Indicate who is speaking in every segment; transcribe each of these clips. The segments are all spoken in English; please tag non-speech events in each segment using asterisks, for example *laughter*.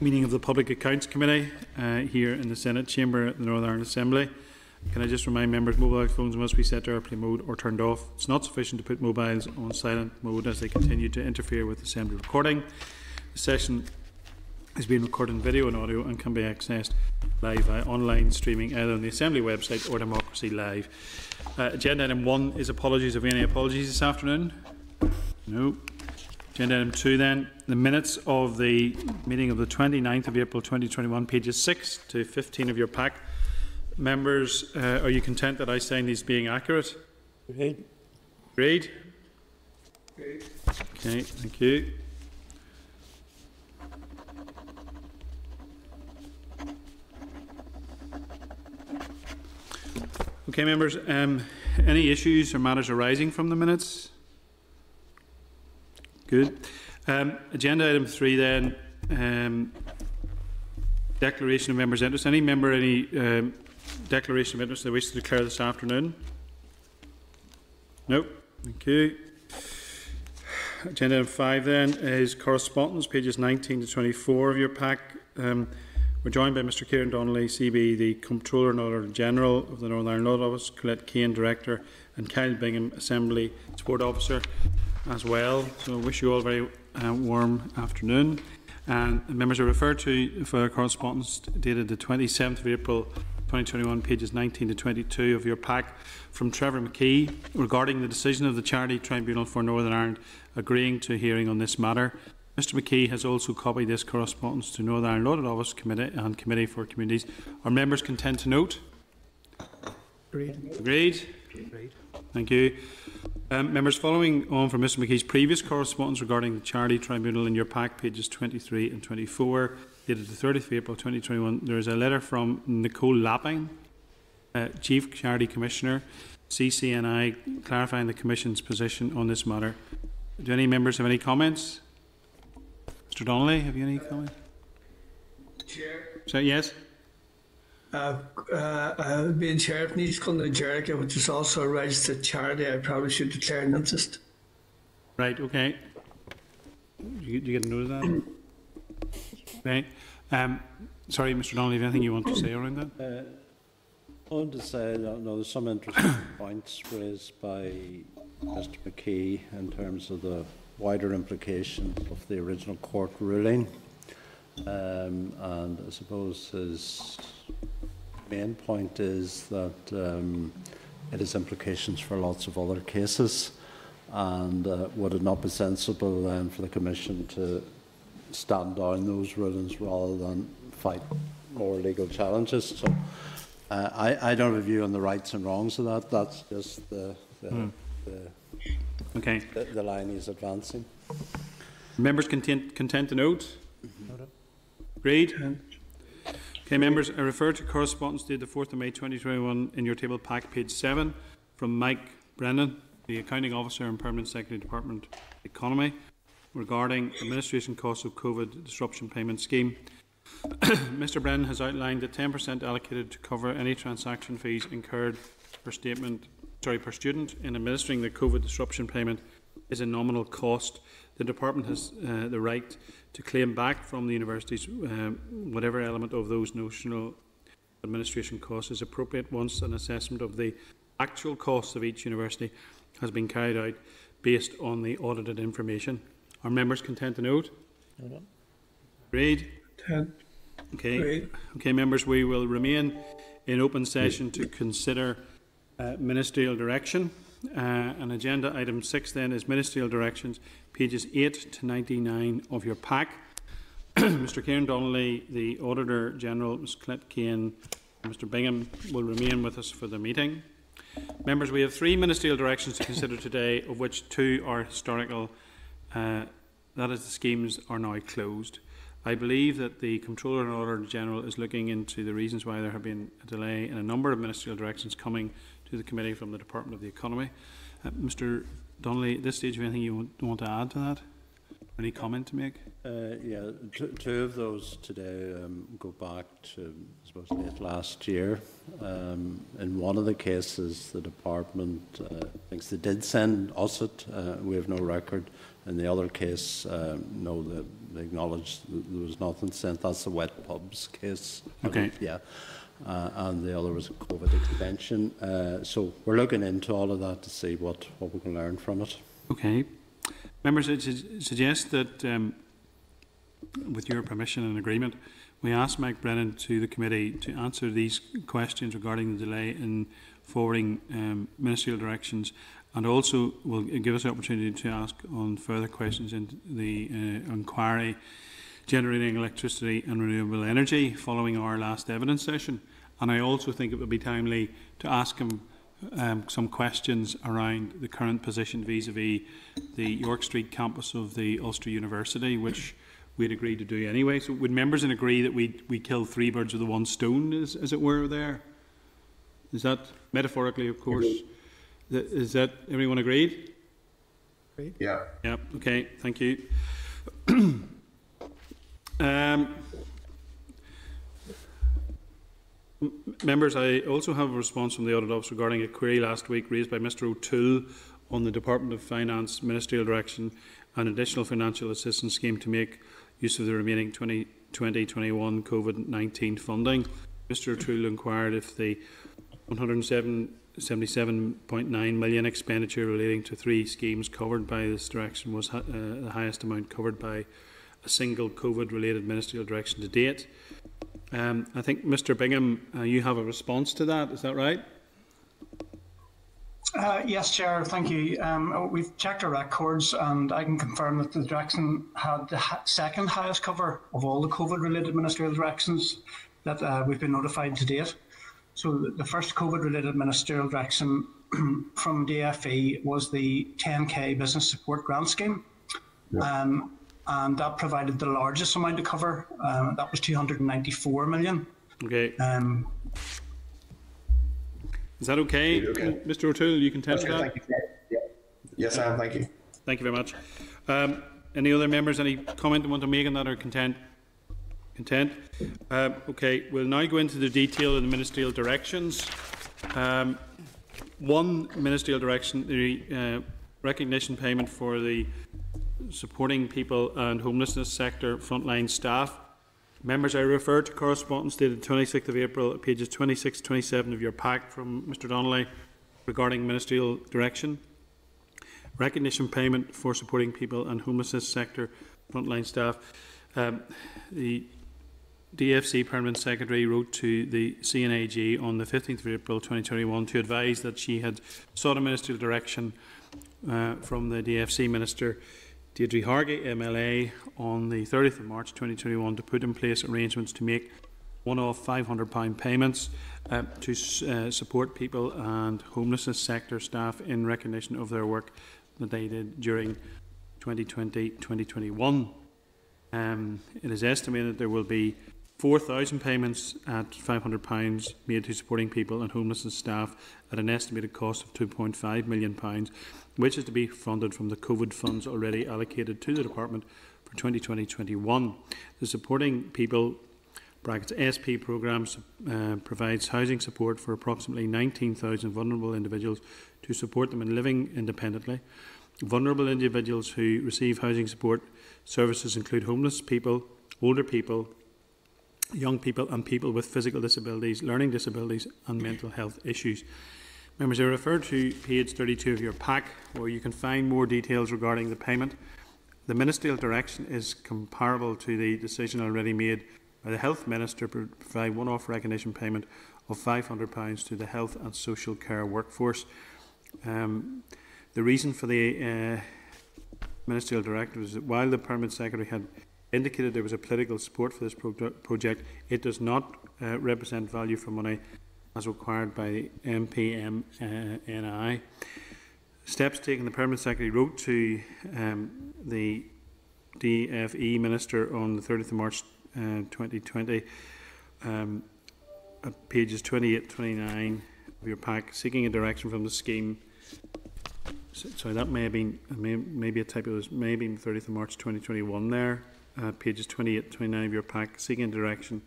Speaker 1: meeting of the Public Accounts Committee uh, here in the Senate chamber at the Northern Ireland Assembly. Can I just remind members mobile phones must be set to airplane mode or turned off. It's not sufficient to put mobiles on silent mode as they continue to interfere with Assembly recording. The session is being recorded in video and audio and can be accessed live via online streaming either on the Assembly website or Democracy Live. Uh, agenda item 1 is apologies. Have we any apologies this afternoon? No. Agenda item 2 then, the minutes of the meeting of the 29th of April 2021, pages 6 to 15 of your pack. Members, uh, are you content that I sign these being accurate?
Speaker 2: Agreed.
Speaker 1: Agreed? Okay, thank you. Okay, members, um, any issues or matters arising from the minutes? Good. Um, agenda item three then, um, declaration of members' interest. Any member, any um, declaration of interest they wish to declare this afternoon? Nope. Thank you. Agenda item five then is correspondence, pages 19 to 24 of your pack. Um, we're joined by Mr Kieran Donnelly, CB, the Comptroller and Auditor General of the Northern Ireland Audit Office, Colette Kane, Director, and Kyle Bingham, Assembly Support Officer as well. So I wish you all a very uh, warm afternoon. And members are referred to for correspondence dated the 27th of April 2021, pages 19 to 22 of your pack from Trevor McKee regarding the decision of the Charity Tribunal for Northern Ireland agreeing to a hearing on this matter. Mr McKee has also copied this correspondence to Northern Ireland Audit Office Committee and Committee for Communities. Are members content to note?
Speaker 2: Agreed.
Speaker 1: Agreed?
Speaker 2: Agreed.
Speaker 1: Thank you. Um, members, following on from Mr McKee's previous correspondence regarding the Charity Tribunal in your pack, pages 23 and 24, dated the 30th of April 2021, there is a letter from Nicole Lappin, uh, Chief Charity Commissioner, CCNI, clarifying the Commission's position on this matter. Do any members have any comments? Mr Donnelly, have you any comments?
Speaker 3: Chair.
Speaker 1: So, yes?
Speaker 3: Uh, uh, uh, being chair of Nice Cullen Jericho, which is also a registered charity, I probably should declare an interest.
Speaker 1: Right, okay. Do you, do you get a note of that? *coughs* Okay. Um, sorry, Mr Donnelly, anything you want to say around that?
Speaker 2: Uh, I want to say that no, there's some interesting *coughs* points raised by Mr McKee in terms of the wider implications of the original court ruling. Um, and I suppose his main point is that um, it has implications for lots of other cases. And uh, would it not be sensible then for the Commission to stand down those rulings rather than fight more legal challenges? So uh, I, I don't have a view on the rights and wrongs of that. That's just the, the,
Speaker 1: Hmm.
Speaker 2: the,
Speaker 1: Okay.
Speaker 2: the, the line he's advancing.
Speaker 1: Members content, content to note? Agreed? Okay, members, I refer to correspondence dated the 4th of May 2021 in your table pack, page 7, from Mike Brennan, the Accounting Officer and Permanent Secretary Department Economy, regarding administration costs of COVID disruption payment scheme. *coughs* Mr Brennan has outlined that 10% allocated to cover any transaction fees incurred per statement, sorry, per student in administering the COVID disruption payment is a nominal cost. The department has uh, the right to claim back from the universities um, whatever element of those notional administration costs is appropriate once an assessment of the actual costs of each university has been carried out based on the audited information. Are members content to note? Agreed?
Speaker 3: Ten.
Speaker 1: Okay.
Speaker 3: Agreed.
Speaker 1: Okay, members, we will remain in open session to consider uh, ministerial direction. Uh, and agenda item six then is ministerial directions, pages 8 to 99 of your pack. *clears throat* Mr Kieran Donnelly, the Auditor General, Ms Colette Kane, Mr Bingham will remain with us for the meeting. Members, we have three ministerial directions to consider today, of which two are historical. Uh, that is, the schemes are now closed. I believe that the Comptroller and Auditor General is looking into the reasons why there have been a delay in a number of ministerial directions coming to the committee from the Department of the Economy. Uh, Mr Donnelly, at this stage, anything you want, to add to that? Any comment to make?
Speaker 2: Uh, yeah, two, of those today um, go back to, I suppose, late last year. Um, in one of the cases, the department uh, thinks they did send us it. Uh, we have no record. In the other case, um, no, the, they acknowledged there was nothing sent. That's the wet pubs case.
Speaker 1: Okay.
Speaker 2: Yeah. Uh, and the other was a COVID extension. Uh, so we're looking into all of that to see what, what we can learn from it.
Speaker 1: Okay. Members, I su- suggest that, um, with your permission and agreement, we ask Mike Brennan to the committee to answer these questions regarding the delay in forwarding um, ministerial directions and also will give us the opportunity to ask on further questions in the uh, inquiry generating electricity and renewable energy following our last evidence session. And I also think it would be timely to ask him um, some questions around the current position vis-a-vis the York Street campus of the Ulster University, which we'd agreed to do anyway. So would members agree that we we kill three birds with the one stone, as, as it were, there? Is that metaphorically, of course? Th- Is that everyone agreed? agreed?
Speaker 4: Yeah.
Speaker 1: Yep, okay, thank you. *clears throat* um, members, I also have a response from the Audit Office regarding a query last week raised by Mr O'Toole on the Department of Finance ministerial direction and additional financial assistance scheme to make use of the remaining 2020-21 COVID-19 funding. Mr O'Toole inquired if the 177.9 million expenditure relating to three schemes covered by this direction was uh, the highest amount covered by a single COVID-related ministerial direction to date. Um, I think, Mr Bingham, uh, you have a response to that, is that right?
Speaker 5: Uh, yes, Chair, thank you. Um, we've checked our records and I can confirm that the direction had the ha- second highest cover of all the COVID related ministerial directions that uh, we've been notified to date. So the- the first COVID related ministerial direction *clears throat* from DFE was the 10k business support grant scheme. Um, and that provided the largest amount of cover. Uh, that was 294 million.
Speaker 1: Okay,
Speaker 5: Um,
Speaker 1: is that okay,
Speaker 4: Okay.
Speaker 1: Mr O'Toole? You can test
Speaker 4: Okay,
Speaker 1: that?
Speaker 4: thank you. Yeah. Yes, I am. Thank you.
Speaker 1: Thank you very much. Um, any other members, any comment they want to make on that or content? Content? Um, okay, we'll now go into the detail of the ministerial directions. Um, one ministerial direction, the uh, recognition payment for the supporting people and homelessness sector frontline staff. Members, I refer to correspondence dated 26th of April, pages 26 27 of your pack from Mr Donnelly regarding ministerial direction recognition payment for supporting people and homelessness sector frontline staff. Um, the DFC Permanent Secretary wrote to the C&AG on the 15th of April 2021 to advise that she had sought a ministerial direction uh, from the DFC Minister Deirdre Hargey, MLA, on the 30th of March 2021 to put in place arrangements to make one-off £500 payments uh, to uh, support people and homelessness sector staff in recognition of their work that they did during 2020-2021. Um, it is estimated there will be 4,000 payments at £500 made to supporting people and homelessness staff at an estimated cost of £2.5 million, which is to be funded from the COVID funds already allocated to the Department for 2020-21. The supporting people brackets SP programme uh, provides housing support for approximately 19,000 vulnerable individuals to support them in living independently. Vulnerable individuals who receive housing support services include homeless people, older people, young people and people with physical disabilities, learning disabilities and mental health issues. Members, I refer to page 32 of your pack where you can find more details regarding the payment. The ministerial direction is comparable to the decision already made by the Health Minister to provide one-off recognition payment of £500 to the health and social care workforce. Um, the reason for the uh, ministerial directive is that while the permanent secretary had indicated there was a political support for this pro- project, it does not uh, represent value for money as required by the MPMNI. Steps taken, the permanent secretary wrote to um, the DFE minister on the 30th of March uh, 2020, um, pages 28 29 of your pack, seeking a direction from the scheme. So, that may have been may, maybe a typo. It was maybe 30th of March 2021 there, uh, pages 28 29 of your pack, seeking direction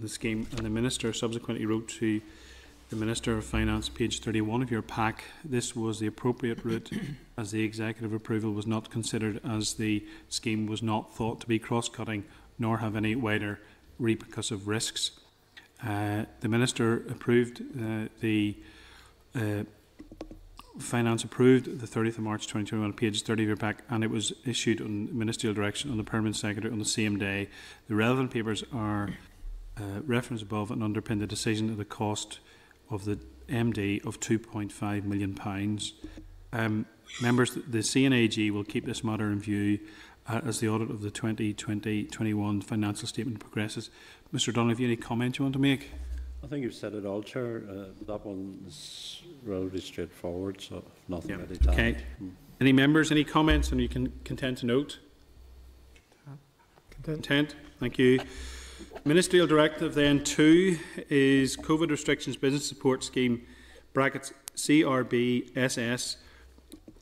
Speaker 1: the scheme, and the minister subsequently wrote to the Minister of Finance, page 31 of your pack. This was the appropriate route *coughs* as the executive approval was not considered as the scheme was not thought to be cross-cutting nor have any wider repercussive risks. Uh, the Minister approved uh, the uh, Finance approved the 30th of March 2021, page 30 of your pack, and it was issued on ministerial direction on the Permanent Secretary on the same day. The relevant papers are uh, referenced above and underpin the decision of the cost of the MD of 2.5 million pounds. Um, members, the C&AG will keep this matter in view uh, as the audit of the 2020-21 financial statement progresses. Mr. Donnelly, have you any comment you want to make?
Speaker 2: I think you've said it all, Chair. Uh, that one is relatively straightforward, so nothing
Speaker 1: Yeah,
Speaker 2: really to
Speaker 1: okay.
Speaker 2: add. Mm.
Speaker 1: Any members, any comments, and you can content to note?
Speaker 6: Content.
Speaker 1: Content, thank you. Ministerial Directive then two is COVID Restrictions Business Support Scheme, brackets CRB SS,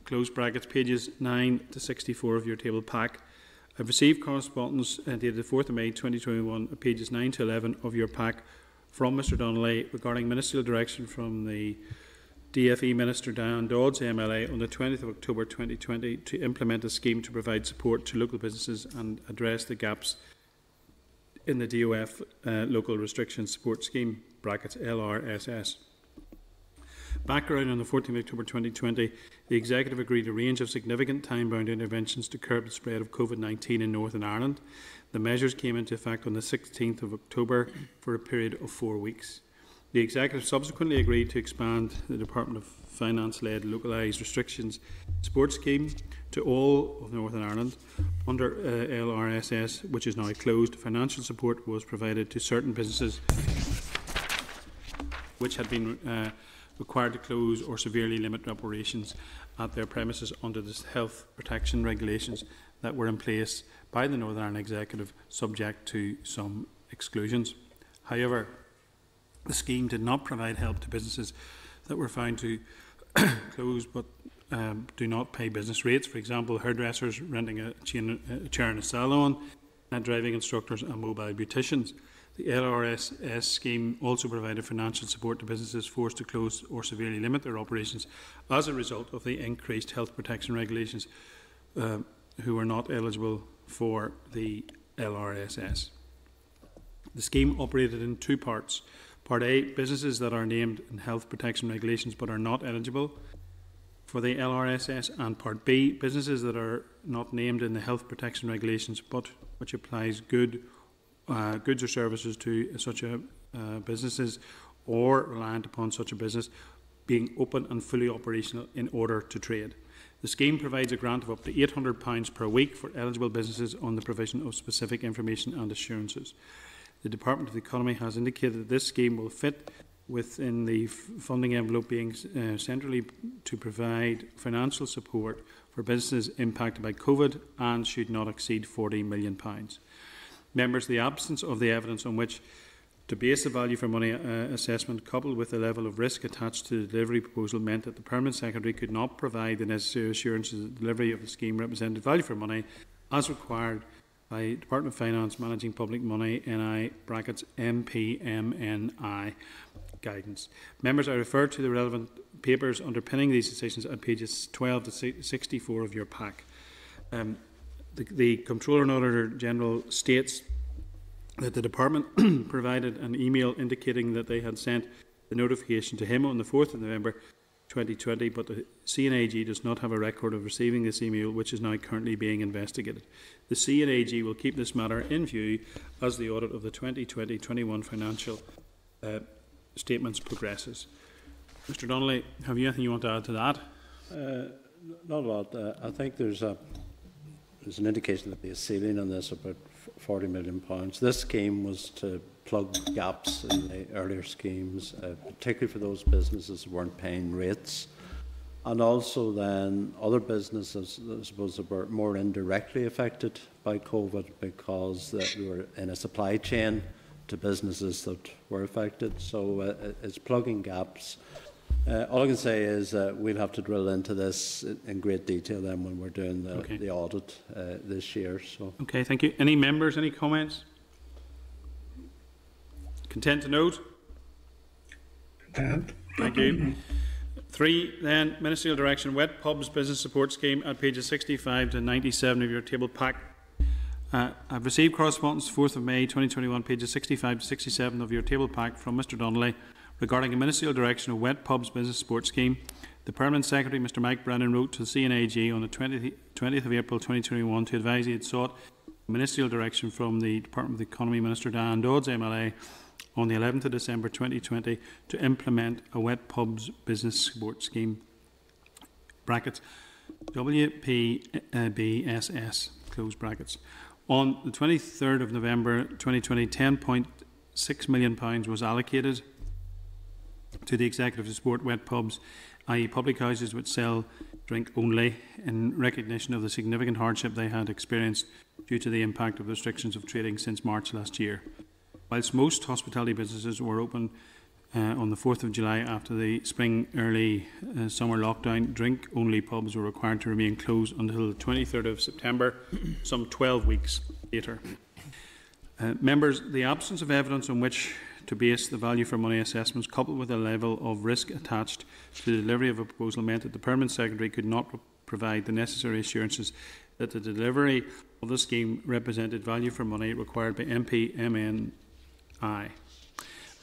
Speaker 1: close brackets, pages 9 to 64 of your table pack. I've received correspondence uh, dated the 4th of May 2021, uh, pages 9 to 11 of your pack from Mr Donnelly regarding ministerial direction from the DFE Minister Diane Dodds, MLA, on the 20th of October 2020 to implement a scheme to provide support to local businesses and address the gaps in the DOF uh, Local Restriction Support Scheme, brackets LRSS. Background on the 14th of October 2020, the Executive agreed a range of significant time-bound interventions to curb the spread of COVID-19 in Northern Ireland. The measures came into effect on the 16th of October for a period of four weeks. The Executive subsequently agreed to expand the Department of Finance-led localised restrictions support scheme to all of Northern Ireland. Under uh, LRSS, which is now closed, financial support was provided to certain businesses which had been uh, required to close or severely limit operations at their premises under the health protection regulations that were in place by the Northern Ireland Executive, subject to some exclusions. However, the scheme did not provide help to businesses that were found to *coughs* close but um, do not pay business rates. For example, hairdressers renting a, chain, a chair in a salon, and driving instructors and mobile beauticians. The LRSS scheme also provided financial support to businesses forced to close or severely limit their operations as a result of the increased health protection regulations uh, who were not eligible for the LRSS. The scheme operated in two parts. Part A, businesses that are named in health protection regulations but are not eligible for the LRSS, and Part B, businesses that are not named in the health protection regulations but which applies good uh, goods or services to such a uh, businesses or reliant upon such a business being open and fully operational in order to trade. The scheme provides a grant of up to £800 per week for eligible businesses on the provision of specific information and assurances. The Department of the Economy has indicated that this scheme will fit within the funding envelope being uh, centrally to provide financial support for businesses impacted by COVID and should not exceed £40 million. Members, the absence of the evidence on which to base the value for money uh, assessment, coupled with the level of risk attached to the delivery proposal, meant that the Permanent Secretary could not provide the necessary assurances that the delivery of the scheme represented value for money as required by Department of Finance Managing Public Money NI brackets MPMNI guidance. Members, I refer to the relevant papers underpinning these decisions at pages 12 to 64 of your pack. Um, the, the Comptroller and Auditor General states that the Department *clears throat* provided an email indicating that they had sent the notification to him on the 4th of November 2020, but the C&AG does not have a record of receiving this email, which is now currently being investigated. The C&AG will keep this matter in view as the audit of the 2020-21 financial uh, statements progresses. Mr Donnelly, have you anything you want to add to that?
Speaker 2: Uh, not a lot. Uh, I think there's a there's an indication that a ceiling on this about 40 million pounds. This scheme was to plug gaps in the earlier schemes, uh, particularly for those businesses who weren't paying rates. And also then other businesses, I suppose, that were more indirectly affected by COVID because that they were in a supply chain to businesses that were affected. So uh, it's plugging gaps. Uh, all I can say is uh, we'll have to drill into this in- in great detail then when we're doing the,
Speaker 1: Okay.
Speaker 2: the audit uh, this year. So
Speaker 1: Okay, thank you. Any members, any comments? Content to note?
Speaker 3: Tent.
Speaker 1: Thank you. Three, then, ministerial direction, wet pubs business support scheme at pages 65 to 97 of your table pack. Uh, I've received correspondence 4th of May 2021, pages 65 to 67 of your table pack from Mr Donnelly regarding a ministerial direction of wet pubs business support scheme. The Permanent Secretary, Mr Mike Brennan, wrote to the C&AG on the 20th, 20th of April 2021 to advise he had sought ministerial direction from the Department of the Economy Minister Diane Dodds, MLA, on the 11th of December 2020 to implement a wet pubs business support scheme. Brackets WPBSS close brackets. On the 23rd of November 2020, 10.6 million pounds was allocated to the executive to support wet pubs, i.e., public houses which sell drink only, in recognition of the significant hardship they had experienced due to the impact of restrictions of trading since March last year. Whilst most hospitality businesses were open uh, on the 4th of July after the spring early uh, summer lockdown, drink only pubs were required to remain closed until the 23rd of September, some 12 weeks later. Uh, members, the absence of evidence on which to base the value for money assessments, coupled with a level of risk attached to the delivery of a proposal, meant that the Permanent Secretary could not pro- provide the necessary assurances that the delivery of the scheme represented value for money required by MPMNI.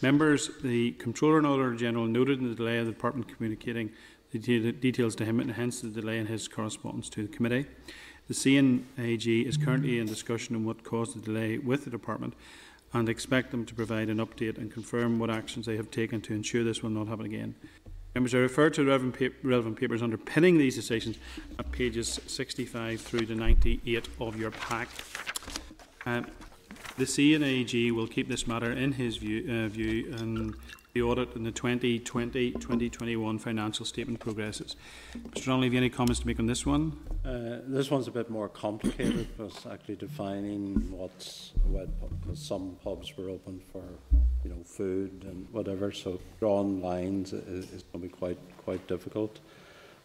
Speaker 1: Members, the Comptroller and Auditor General noted in the delay of the Department communicating the details to him and hence the delay in his correspondence to the Committee. The C&AG is currently in discussion on what caused the delay with the Department and expect them to provide an update and confirm what actions they have taken to ensure this will not happen again. Members, I refer to relevant, pa- relevant papers underpinning these decisions at pages 65 through to 98 of your pack. Um, the C&AG will keep this matter in his view, uh, view and the audit in the 2020-2021 financial statement progresses. Mr Donnelly, have you any comments to make on this one?
Speaker 2: Uh, this one's a bit more complicated, because actually defining what's a wet pub, because some pubs were open for, you know, food and whatever, so drawing lines is, is going to be quite, quite difficult.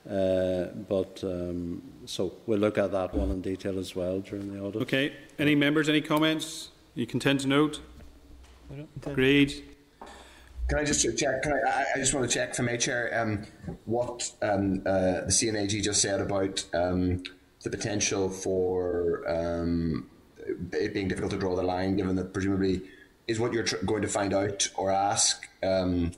Speaker 2: Uh, but, um, so we'll look at that one in detail as well during the audit.
Speaker 1: Okay, any members, any comments? You content to note? Agreed.
Speaker 4: Can I just check? Can I, I- just want to check from Chair um, what um, uh, the C&AG just said about um, the potential for um, it being difficult to draw the line, given that presumably is what you're tr- going to find out or ask um,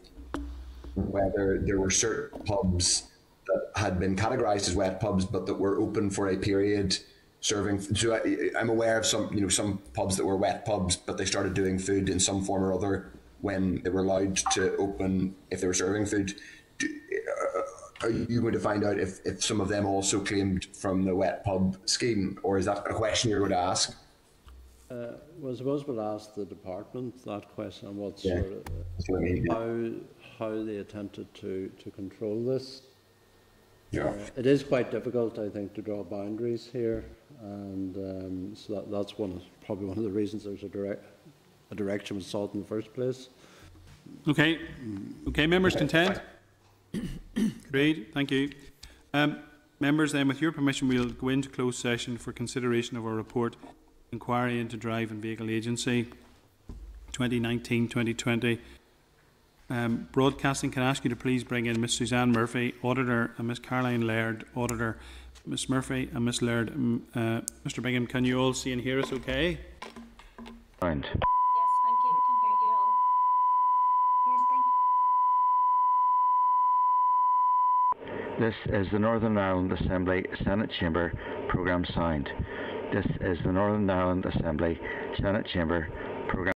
Speaker 4: whether there were certain pubs that had been categorised as wet pubs, but that were open for a period serving. So I, I'm aware of some, you know, some pubs that were wet pubs, but they started doing food in some form or other when they were allowed to open if they were serving food. Do, uh, are you going to find out if, if some of them also claimed from the wet pub scheme, or is that a question you're going to ask?
Speaker 2: Uh, well, I suppose we'll ask the department that question on what
Speaker 4: Yeah.
Speaker 2: sort of,
Speaker 4: what I mean.
Speaker 2: how, how they attempted to, to control this.
Speaker 4: Yeah.
Speaker 2: It is quite difficult, I think, to draw boundaries here, and um, so that, that's one of, probably one of the reasons there's a direct, a direction was sought in the first place.
Speaker 1: Okay, okay, members content? Agreed, *coughs* thank you. Um, members, then, with your permission, we'll go into closed session for consideration of our report, Inquiry into Drive and Vehicle Agency, 2019-2020. Um, broadcasting, can I ask you to please bring in Ms Suzanne Murphy, Auditor, and Miss Caroline Laird, Auditor. Ms Murphy and Ms Laird, um, uh, Mr Bingham, can you all see and hear us okay?
Speaker 6: Fine.
Speaker 7: Yes, thank you. We can hear you all. Yes, thank you.
Speaker 6: This is the Northern Ireland Assembly Senate Chamber Programme Sound. This is the Northern Ireland Assembly Senate Chamber Programme